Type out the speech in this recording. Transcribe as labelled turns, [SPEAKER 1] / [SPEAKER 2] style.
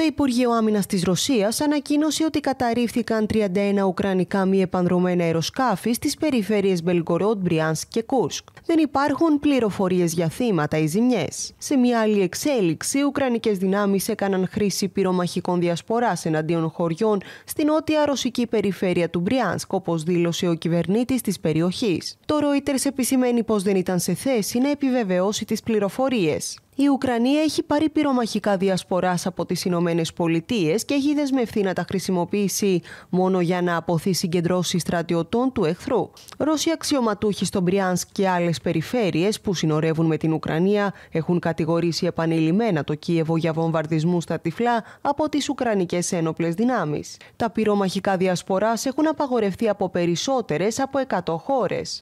[SPEAKER 1] Το Υπουργείο Άμυνας της Ρωσίας ανακοίνωσε ότι καταρρίφθηκαν 31 ουκρανικά μη επανδρομένα αεροσκάφη στις περιφέρειες Μπελγκορόντ, Μπριάνσκ και Κουρσκ. Δεν υπάρχουν πληροφορίες για θύματα ή ζημιές. Σε μια άλλη εξέλιξη, οι Ουκρανικές δυνάμεις έκαναν χρήση πυρομαχικών διασποράς εναντίον χωριών στην νότια ρωσική περιφέρεια του Μπριάνσκ, όπως δήλωσε ο κυβερνήτης της περιοχής. Το Reuters επισημαίνει πως δεν ήταν σε θέση να επιβεβαιώσει τις πληροφορίες. Η Ουκρανία έχει πάρει πυρομαχικά διασποράς από τις Ηνωμένες Πολιτείες και έχει δεσμευθεί να τα χρησιμοποιήσει μόνο για να αποθεί συγκεντρώσει στρατιωτών του εχθρού. Ρώσοι αξιωματούχοι στον Μπριάνσκ και άλλες περιφέρειες που συνορεύουν με την Ουκρανία έχουν κατηγορήσει επανειλημμένα το Κίεβο για βομβαρδισμού στα τυφλά από τις Ουκρανικές ένοπλες δυνάμεις. Τα πυρομαχικά διασποράς έχουν απαγορευτεί από περισσότερες από 100 χώρες.